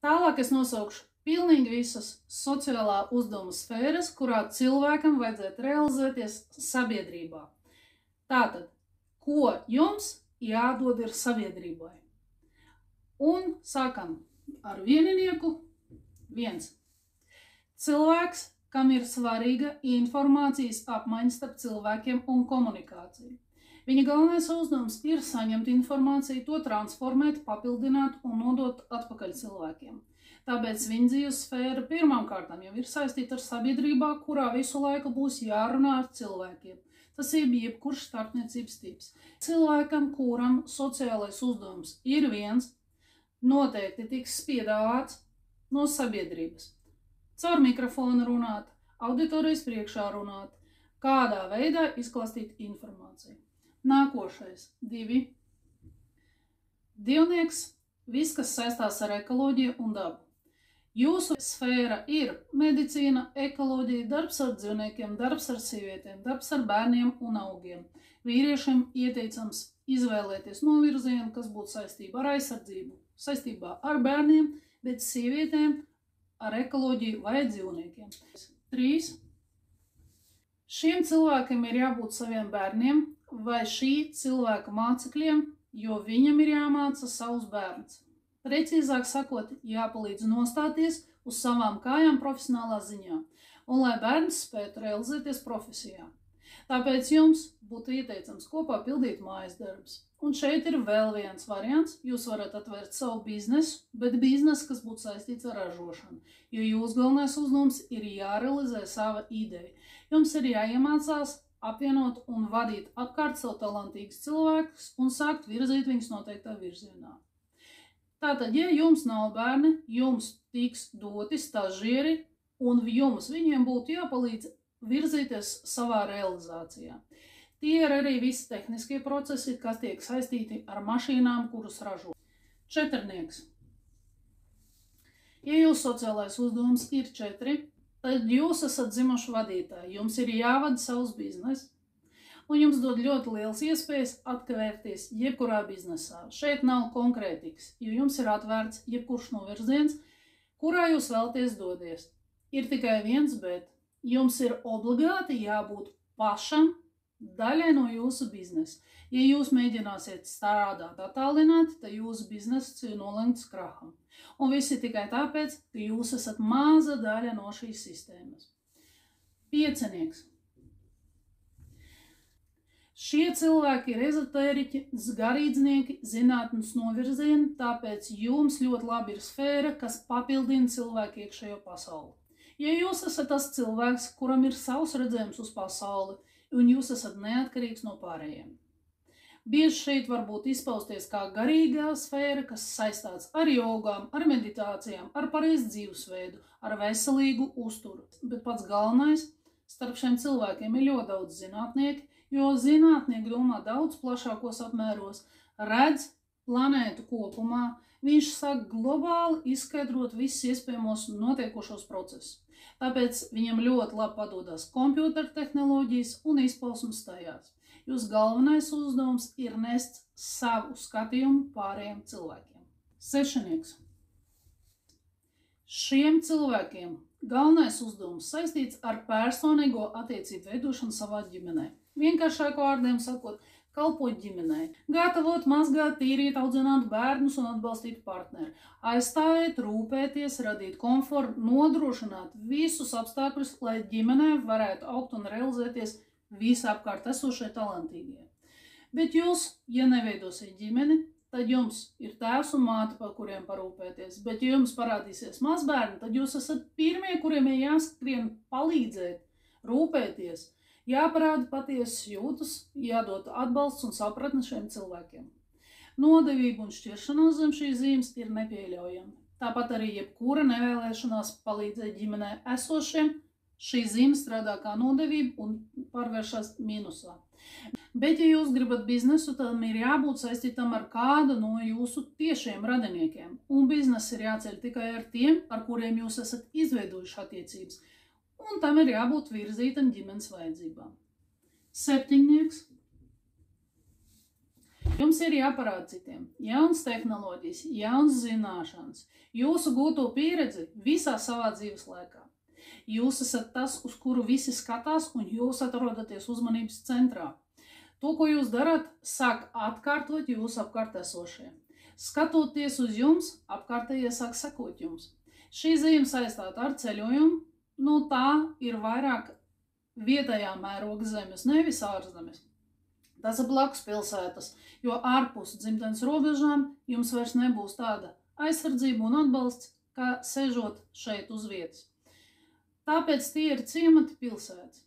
Tālāk es nosaukšu pilnīgi visas sociālā uzdevuma sfēras, kurā cilvēkam vajadzētu realizēties sabiedrībā. Tātad, ko jums jādod ir sabiedrībai? Un sākam ar vieninieku. Viens. Cilvēks, kam ir svarīga informācijas apmaiņa starp cilvēkiem un komunikācija. Viņa galvenais uzdevums ir saņemt informāciju, to transformēt, papildināt un nodot atpakaļ cilvēkiem. Tāpēc viņa dzīves sfēra pirmām kārtām jau ir saistīta ar sabiedrībā, kurā visu laiku būs jārunā ar cilvēkiem. Tas ir jebkurš starpniecības tips. Cilvēkam, kuram sociālais uzdevums ir viens, noteikti tiks piedāvāts no sabiedrības. Caur mikrofonu runāt, auditorijas priekšā runāt, kādā veidā izklāstīt informāciju. Nākošais - divi. Divnieks - viss, kas saistās ar ekoloģiju un dabu. Jūsu sfēra ir medicīna, ekoloģija, darbs ar dzīvniekiem, darbs ar sievietēm, darbs ar bērniem un augiem. Vīriešiem ieteicams izvēlēties novirzienu, kas būtu saistība ar aizsardzību, saistībā ar bērniem, bet sievietēm ar ekoloģiju vai dzīvniekiem. Trīs. Šiem cilvēkiem ir jābūt saviem bērniem vai šī cilvēka mācekļiem, jo viņam ir jāmāca savus bērns. Precīzāk sakot, jāpalīdz nostāties uz savām kājām profesionālā ziņā, un lai bērns spētu realizēties profesijā. Tāpēc jums būtu ieteicams kopā pildīt mājas darbus. Un šeit ir vēl viens variants. Jūs varat atvērt savu biznesu, bet biznesu, kas būtu saistīts ar ražošanu. Jo jūsu galvenais uzdevums ir jārealizē sava ideja. Jums ir jāiemācās apvienot un vadīt apkārt sev talantīgus cilvēkus un sākt virzīt viņus noteiktā virzienā. Tātad, ja jums nav bērni, jums tiks doti stažieri, un jums viņiem būtu jāpalīdz virzīties savā realizācijā. Tie ir arī visi tehniskie procesi, kas tiek saistīti ar mašīnām, kuras ražo. Četrnieks. Ja jūsu sociālais uzdevums ir četri, tad jūs esat zimuši vadītāji. Jums ir jāvada savs biznes, un jums dod ļoti liels iespējas atkavērties jebkurā biznesā. Šeit nav konkrētikas, jo jums ir atvērts jebkurš novirziens, kurā jūs vēlties doties. Ir tikai viens, bet jums ir obligāti jābūt pašam daļai no jūsu biznesa. Ja jūs mēģināsiet strādāt attālināti, tad jūsu bizness ir nolemts kraham. Un viss ir tikai tāpēc, ka jūs esat maza daļa no šīs sistēmas. Piecinieks. Šie cilvēki ir ezotēriķi, garīdznieki, zinātnes novirzieni, tāpēc jums ļoti labi ir sfēra, kas papildina cilvēku iekšējo pasauli. Ja jūs esat tas cilvēks, kuram ir savs redzējums uz pasauli, un jūs esat neatkarīgs no pārējiem. Bieži šeit var būt izpausties kā garīgā sfēra, kas saistāts ar jogām, ar meditācijām, ar pareizu dzīvesveidu, ar veselīgu uzturu. Bet pats galvenais starp šiem cilvēkiem ir ļoti daudz zinātnieki, jo zinātnieki domā daudz plašākos apmēros, redz planētu kopumā, viņš sāk globāli izskaidrot visus iespējamos notiekošos procesus. Tāpēc viņam ļoti labi padodas kompjutertehnoloģijas un izpausmes tajās. Jūs galvenais uzdevums ir nest savu skatījumu pārējiem cilvēkiem. Sešanieks. Šiem cilvēkiem galvenais uzdevums saistīts ar personīgo attiecību veidošanu savā ģimenē. Vienkāršāk vārdiem sakot, kalpot ģimenei, gatavot, mazgāt, tīrīt, audzināt bērnus un atbalstīt partneri, aizstāvēt, rūpēties, radīt komfortu, nodrošināt visus apstākļus, lai ģimenē varētu augt un realizēties visapkārt esošie talantīgie. Bet jūs, ja neveidosiet ģimeni, tad jums ir tēvs un māte, par kuriem parūpēties. Bet, ja jums parādīsies mazbērni, tad jūs esat pirmie, kuriem ir jāskrien palīdzēt, rūpēties – Jāparāda patiesas jūtas, jādod atbalsts un sapratne šiem cilvēkiem. Nodevība un šķiršanās zem šīs zīmes ir nepieļaujama. Tāpat arī jebkura nevēlēšanās palīdzēt ģimenē esošiem, šī zīme strādā kā nodevība un pārvēršas mīnusā. Bet, ja jūs gribat biznesu, tad ir jābūt saistītam ar kādu no jūsu tiešiem radiniekiem. Un biznesa ir jāceļ tikai ar tiem, ar kuriem jūs esat izveidojuši attiecības un tam ir jābūt virzītam ģimenes vajadzībām. Septiņnieks. Jums ir jāparāda citiem jaunas tehnoloģijas, jaunas zināšanas, jūsu gūto pieredzi visā savā dzīves laikā. Jūs esat tas, uz kuru visi skatās, un jūs atrodaties uzmanības centrā. To, ko jūs darat, sāk atkārtot jūsu apkārt esošie. Skatoties uz jums, apkārtējie sāk sekot jums. Šī zīme saistāta ar ceļojumu, nu tā ir vairāk vietējā mēroga zemes, nevis ārzemes. Tas ir blakus pilsētas, jo ārpus dzimtenes robežām jums vairs nebūs tāda aizsardzība un atbalsts, kā sežot šeit uz vietas. Tāpēc tie ir ciemati pilsētas.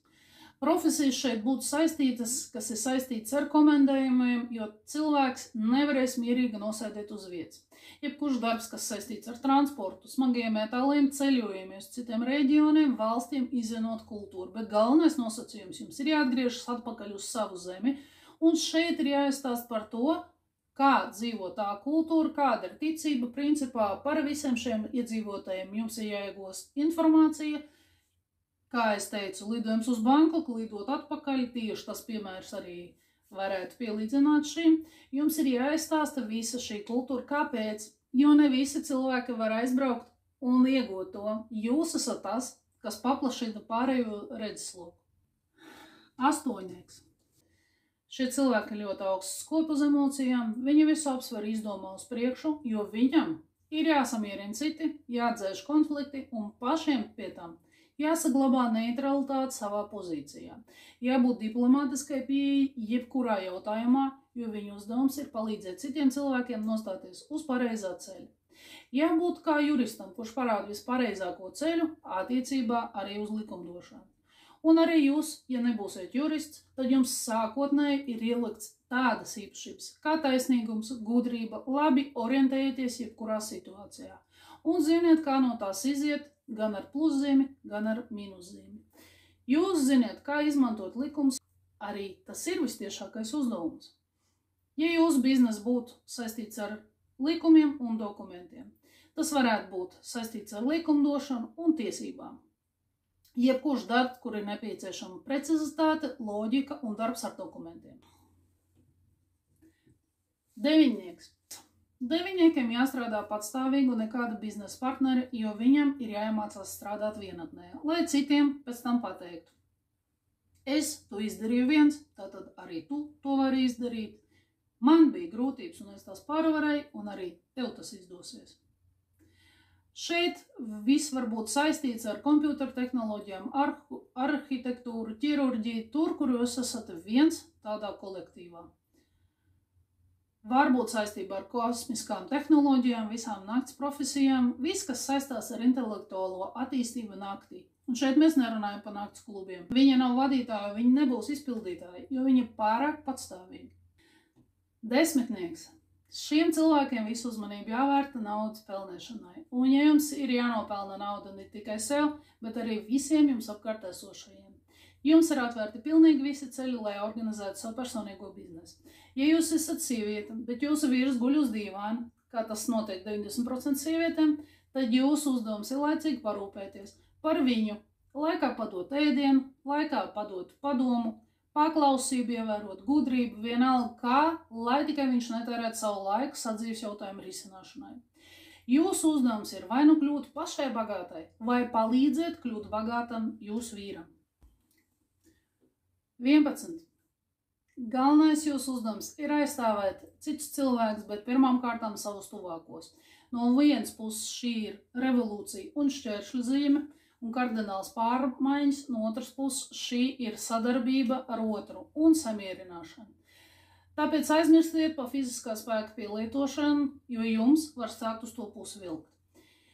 Profesijas šeit būtu saistītas, kas ir saistītas ar komendējumiem, jo cilvēks nevarēs mierīgi nosēdēt uz vietas. Jebkurš darbs, kas saistīts ar transportu, smagiem metāliem, ceļojumiem uz citiem reģioniem, valstīm, izvienot kultūru. Bet galvenais nosacījums jums ir jāatgriežas atpakaļ uz savu zemi, un šeit ir jāizstāst par to, kā dzīvo tā kultūra, kāda ir ticība, principā par visiem šiem iedzīvotājiem jums ir jāiegūst informācija, Kā es teicu, lidojums uz Bankoku, lidot atpakaļ, tieši tas piemērs arī varētu pielīdzināt šim. Jums ir jāizstāsta visa šī kultūra, kāpēc, jo ne visi cilvēki var aizbraukt un iegūt to. Jūs esat tas, kas paplašina pārējo redzesloku. Astoņnieks. Šie cilvēki ļoti augsts skopu uz emocijām, viņi visu apsver izdomā uz priekšu, jo viņam ir jāsamierina citi, jāatdzēš konflikti un pašiem pie tam Jāsaglabā neutralitāte savā pozīcijā. Jābūt diplomātiskai pieeja jebkurā jautājumā, jo viņu uzdevums ir palīdzēt citiem cilvēkiem nostāties uz pareizā ceļa. Jābūt kā juristam, kurš parāda vispareizāko ceļu attiecībā arī uz likumdošanu. Un arī jūs, ja nebūsiet jurists, tad jums sākotnēji ir ielikts tādas īpašības kā taisnīgums, gudrība, labi orientējieties jebkurā situācijā. Un ziniet, kā no tās iziet, gan ar pluszīmi, gan ar mīnuszīmi. Jūs zināt, kā izmantot likumus, arī tas ir vistiešākais uzdevums. Ja jūsu biznesa būtu saistīts ar likumiem un dokumentiem, tas varētu būt saistīts ar likumdošanu un tiesībām. Jebkurš darbs, kur ir nepieciešama precizitāte, loģika un darbs ar dokumentiem. Deviņnieks Deviņniekiem jāstrādā patstāvīgi un nekāda biznesa partneri, jo viņam ir jāiemācās strādāt vienatnē, lai citiem pēc tam pateiktu. Es to izdarīju viens, tātad arī tu to vari izdarīt. Man bija grūtības, un es tās pārvarēju, un arī tev tas izdosies. Šeit viss var būt saistīts ar kompjutertehnoloģijām, ar arhitektūru, ķirurģiju, tur, kur jūs esat viens tādā kolektīvā. Varbūt saistībā ar kosmiskām tehnoloģijām, visām nakts profesijām, viss, kas saistās ar intelektuālo attīstību naktī. Un šeit mēs nerunājam par nakts klubiem. Viņa nav vadītāja, viņa nebūs izpildītāja, jo viņa pārāk patstāvīga. Desmitnieks. Šiem cilvēkiem visu uzmanību jāvērta naudas pelnīšanai. Un, ja jums ir jānopelna nauda ne tikai sev, bet arī visiem jums apkārt esošajiem, Jums ir atvērti pilnīgi visi ceļi, lai organizētu savu personīgo biznesu. Ja jūs esat sieviete, bet jūsu vīrs guļ uz dīvāna, kā tas notiek 90% sievietēm, tad jūsu uzdevums ir laicīgi parūpēties par viņu, laikā padot ēdienu, laikā padot padomu, paklausību, ievērot gudrību, vienalga kā, lai tikai viņš netērētu savu laiku sadzīves jautājumu risināšanai. Jūsu uzdevums ir vai nu kļūt pašai bagātai, vai palīdzēt kļūt bagātam jūsu vīram. 11. Galvenais jūsu uzdevums ir aizstāvēt citus cilvēkus, bet pirmām kārtām savus tuvākos. No vienas puses šī ir revolūcija un šķēršļu zīme un kardināls pārmaiņas, no otras puses šī ir sadarbība ar otru un samierināšana. Tāpēc aizmirstiet par fiziskā spēka pielietošanu, jo jums var sākt uz to pusi vilkt.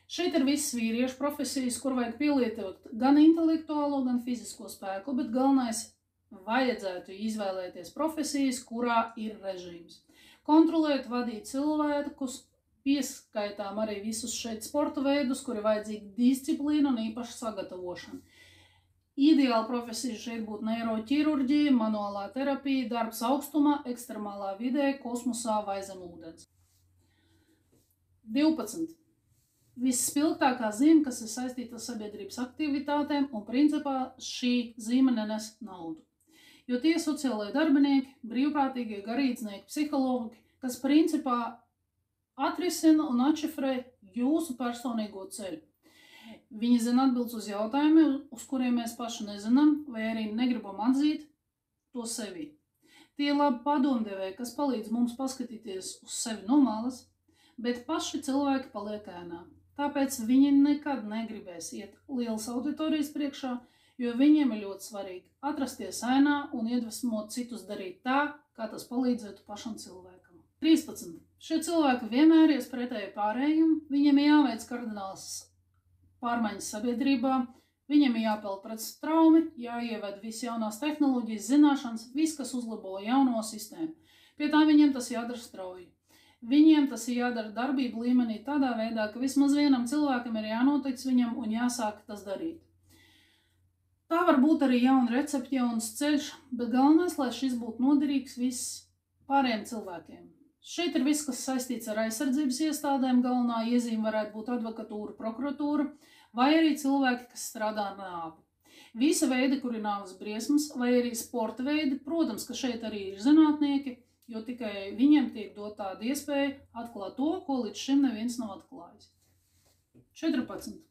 Šeit ir visas vīriešu profesijas, kur vajag pielietot gan intelektuālo, gan fizisko spēku, bet galvenais vajadzētu izvēlēties profesijas, kurā ir režīms. Kontrolēt, vadīt cilvēkus, pieskaitām arī visus šeit sporta veidus, kuri vajadzīga disciplīna un īpaša sagatavošana. Ideāla profesija šeit būtu neiroķirurģija, manuālā terapija, darbs augstumā, ekstremālā vidē, kosmosā vai zem ūdens. 12. Visspilgtākā zīme, kas ir saistīta ar sabiedrības aktivitātēm, un principā šī zīme nenes naudu. Jo tie sociālai darbinieki, brīvprātīgie garīdznieki, psihologi, kas principā atrisina un atšifrē jūsu personīgo ceļu. Viņi zina atbildes uz jautājumiem, uz kuriem mēs paši nezinām, vai arī negribam atzīt to sevi. Tie labi padomdevēji, kas palīdz mums paskatīties uz sevi no malas, bet paši cilvēki paliek ēnā. Tāpēc viņi nekad negribēs iet lielas auditorijas priekšā, jo viņiem ir ļoti svarīgi atrasties ainā un iedvesmot citus darīt tā, kā tas palīdzētu pašam cilvēkam. 13. Šie cilvēki vienmēr ies pretēji pārējiem, viņiem jāveic kardināls pārmaiņas sabiedrībā, viņiem jāpeld pret straumi, jāieved viss jaunās tehnoloģijas, zināšanas, viss, kas uzlabo jauno sistēmu. Pie tā viņiem tas jādara strauji. Viņiem tas ir jādara darbību līmenī tādā veidā, ka vismaz vienam cilvēkam ir jānotic viņam un jāsāk tas darīt. Tā var būt arī jauna recepte, jauns ceļš, bet galvenais, lai šis būtu noderīgs viss pārējiem cilvēkiem. Šeit ir viss, kas saistīts ar aizsardzības iestādēm. Galvenā iezīme varētu būt advokatūra, prokuratūra vai arī cilvēki, kas strādā ar nāvi. Visa veida kurināmas briesmas vai arī sporta veidi, protams, ka šeit arī ir zinātnieki, jo tikai viņiem tiek dot tāda iespēja atklāt to, ko līdz šim neviens nav atklājis. 14.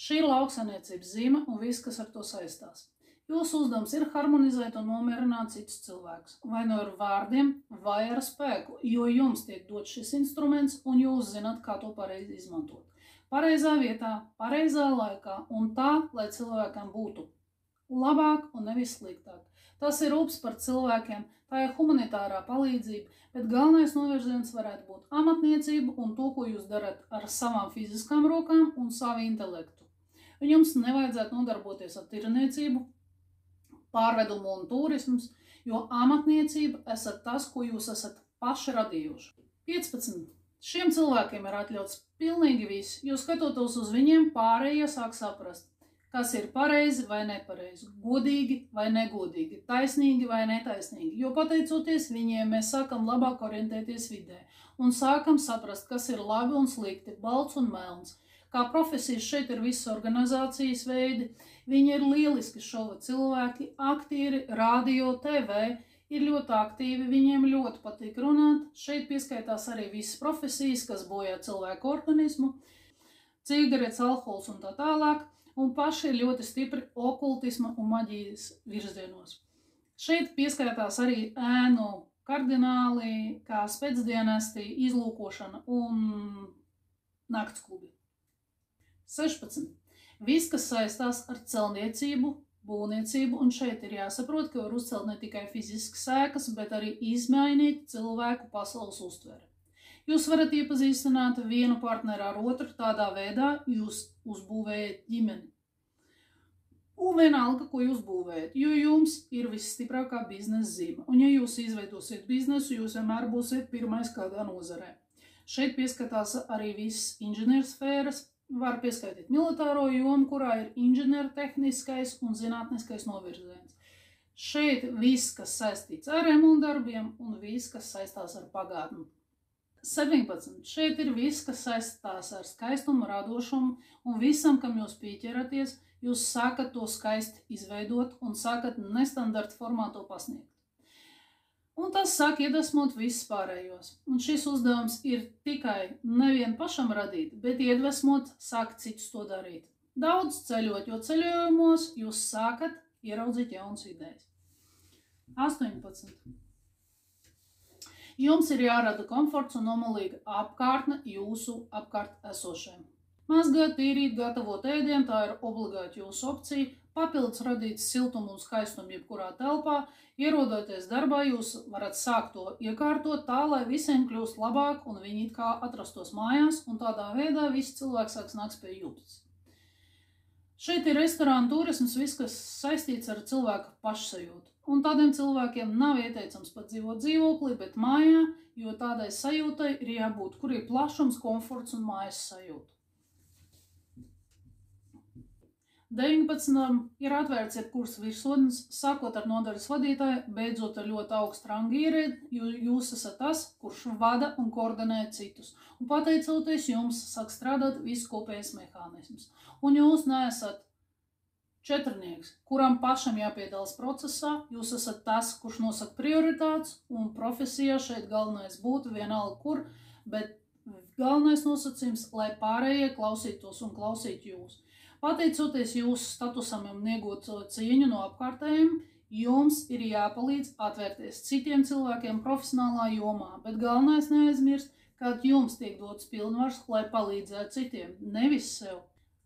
Šī ir lauksaniecības zīme un viss, kas ar to saistās. Jūsu uzdevums ir harmonizēt un nomierināt citus cilvēkus, vai no nu ar vārdiem, vai ar spēku, jo jums tiek dot šis instruments un jūs zināt, kā to pareizi izmantot. Pareizā vietā, pareizā laikā un tā, lai cilvēkam būtu labāk un nevis sliktāk. Tas ir rūps par cilvēkiem, tā ir humanitārā palīdzība, bet galvenais novirziens varētu būt amatniecība un to, ko jūs darat ar savām fiziskām rokām un savu intelektu. Jums nevajadzētu nodarboties ar tirniecību, pārvedumu un turismus, jo amatniecība esat tas, ko jūs esat paši radījuši. 15. Šiem cilvēkiem ir atļauts pilnīgi viss, jo skatoties uz viņiem, pārējie sāk saprast, kas ir pareizi vai nepareizi, godīgi vai negodīgi, taisnīgi vai netaisnīgi. Jo pateicoties viņiem, mēs sākam labāk orientēties vidē un sākam saprast, kas ir labi un slikti, balts un melns. Kā profesijas šeit ir visas organizācijas veidi, viņi ir lieliski šova cilvēki, aktieri, radio, TV, ir ļoti aktīvi, viņiem ļoti patīk runāt. Šeit pieskaitās arī visas profesijas, kas bojā cilvēku organismu, cigaretes, alkohols un tā tālāk un paši ir ļoti stipri okultisma un maģijas virzienos. Šeit pieskaitās arī ēnu kardināli, kā spēcdienesti, izlūkošana un nakts klubi. 16. Viss, kas saistās ar celtniecību, būvniecību, un šeit ir jāsaprot, ka var uzcelt ne tikai fiziskas sēkas, bet arī izmainīt cilvēku pasaules uztveri. Jūs varat iepazīstināt vienu partneri ar otru, tādā veidā jūs uzbūvējat ģimeni. Un vienalga, ko jūs būvējat, jo jums ir visstiprākā biznesa zīme. Un, ja jūs izveidosiet biznesu, jūs vienmēr būsiet pirmais kādā nozarē. Šeit pieskatās arī visas inženiersfēras, var pieskaitīt militāro jomu, kurā ir inženiertehniskais un zinātniskais novirziens. Šeit viss, kas saistīts ar remontdarbiem un viss, kas saistās ar pagātni. 17. Šeit ir viss, kas saistās ar skaistumu, radošumu un visam, kam jūs pieķeraties, jūs sākat to skaisti izveidot un sākat nestandarta formā to pasniegt. Un tas sāk iedvesmot visus pārējos. Un šis uzdevums ir tikai nevien pašam radīt, bet iedvesmot, sākt citus to darīt. Daudz ceļot, jo ceļojumos jūs sākat ieraudzīt jaunas idejas. 18. Jums ir jārada komforts un nomalīga apkārtne jūsu apkārt esošajam. Mazgāt, tīrīt, gatavot ēdienu, tā ir obligāti jūsu opcija. Papildus radīt siltumu un skaistumu jebkurā telpā. Ierodoties darbā, jūs varat sākt to iekārtot tā, lai visiem kļūst labāk un viņi it kā atrastos mājās, un tādā veidā visi cilvēki sāks nāks pie jums. Šeit ir restorāna turisms, viss, kas saistīts ar cilvēku pašsajūtu. Un tādiem cilvēkiem nav ieteicams pat dzīvot dzīvoklī, bet mājā, jo tādai sajūtai ir jābūt, kur ir plašums, komforts un mājas sajūta. 19. ir atvērts jebkuras virsotnes, sākot ar nodaļas vadītāju, beidzot ar ļoti augstu rangu ierēdi, jo jūs esat tas, kurš vada un koordinē citus. Un pateicoties jums, sāk strādāt viss kopējais mehānisms. Un jūs neesat četrnieks, kuram pašam jāpiedalās procesā, jūs esat tas, kurš nosaka prioritātes, un profesijā šeit galvenais būtu vienalga kur, bet galvenais nosacījums, lai pārējie klausītos un klausītu jūs. Pateicoties jūsu statusam un iegūt cieņu no apkārtējiem, jums ir jāpalīdz atvērties citiem cilvēkiem profesionālā jomā, bet galvenais neaizmirst, kad jums tiek dots pilnvars, lai palīdzētu citiem, nevis sev.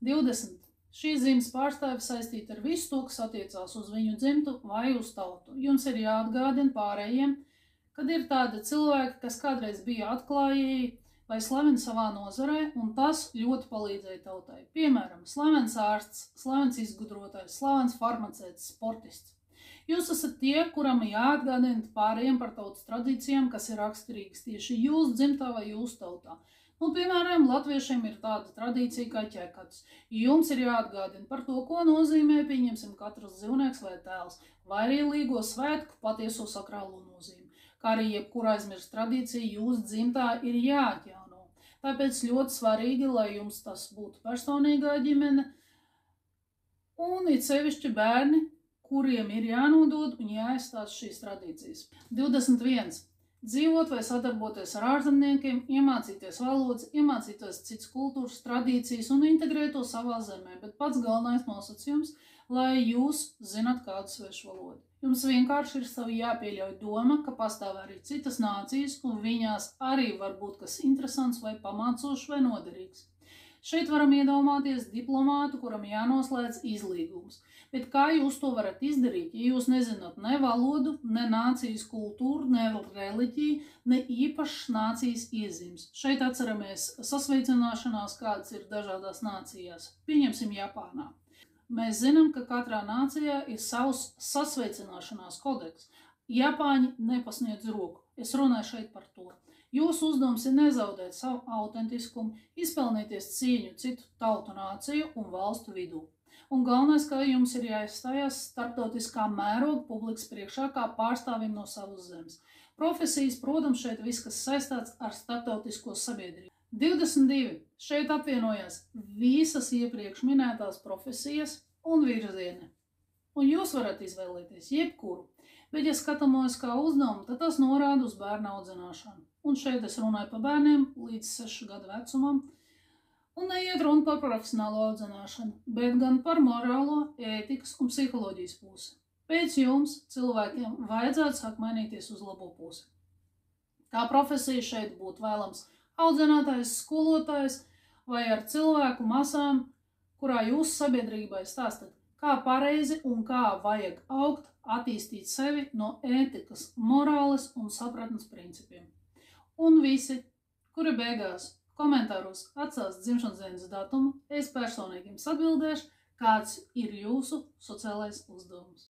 20. Šī zīmes pārstāve saistīta ar visu to, kas attiecās uz viņu dzimtu vai uz tautu. Jums ir jāatgādina pārējiem, kad ir tādi cilvēki, kas kādreiz bija atklājēji vai slaveni savā nozarē, un tas ļoti palīdzēja tautai. Piemēram, slavens ārsts, slavens izgudrotājs, slavens farmaceits, sportists. Jūs esat tie, kuram jāatgādina pārējiem par tautas tradīcijām, kas ir raksturīgas tieši jūsu dzimtā vai jūsu tautā. Un, piemēram, latviešiem ir tāda tradīcija kā ķekats. Jums ir jāatgādina par to, ko nozīmē, pieņemsim, katrs dzīvnieks vai tēls, vai arī līgo svētku patieso sakrālo nozīmi. Kā arī jebkura aizmirst tradīcija jūs dzimtā ir jāatjauno. Tāpēc ļoti svarīgi, lai jums tas būtu personīgā ģimene, un it sevišķi bērni, kuriem ir jānodod un jāaizstāsta šīs tradīcijas. 21 dzīvot vai sadarboties ar ārzemniekiem, iemācīties valodas, iemācīties citas kultūras, tradīcijas un integrēt to savā zemē, bet pats galvenais nosacījums, lai jūs zinat kādu svešu valodu. Jums vienkārši ir savi jāpieļauj doma, ka pastāv arī citas nācijas, un viņās arī var būt kas interesants vai pamācošs vai noderīgs. Šeit varam iedomāties diplomātu, kuram jānoslēdz izlīgums. Bet kā jūs to varat izdarīt, ja jūs nezināt ne valodu, ne nācijas kultūru, ne reliģiju, ne īpašas nācijas iezīmes? Šeit atceramies sasveicināšanās, kādas ir dažādās nācijās. Pieņemsim Japānā. Mēs zinām, ka katrā nācijā ir savs sasveicināšanās kodeks. Japāņi nepasniedz roku. Es runāju šeit par to. Jūsu uzdevums ir nezaudēt savu autentiskumu, izpelnīties cieņu citu tautu nāciju un valstu vidū. Un galvenais, ka jums ir jāizstājās starptautiskā mēroga publikas priekšā kā pārstāvim no savas zemes. Profesijas, protams, šeit viss, kas saistāts ar starptautisko sabiedrību. 22. Šeit apvienojās visas iepriekš minētās profesijas un virzieni. Un jūs varat izvēlēties jebkuru, bet, ja skatāmies kā uzdevumu, tad tas norāda uz bērnu audzināšanu. Un šeit es runāju par bērniem līdz 6 gadu vecumam. Un neiet runa par profesionālo audzināšanu, bet gan par morālo, ētikas un psiholoģijas pusi. Pēc jums cilvēkiem vajadzētu sākt mainīties uz labo pusi. Kā profesija šeit būtu vēlams audzinātājs, skolotājs vai ar cilvēku masām, kurā jūs sabiedrībai stāstat, kā pareizi un kā vajag augt, attīstīt sevi no ētikas, morāles un sapratnes principiem un visi, kuri beigās komentāros atstās dzimšanas dienas datumu, es personīgi jums atbildēšu, kāds ir jūsu sociālais uzdevums.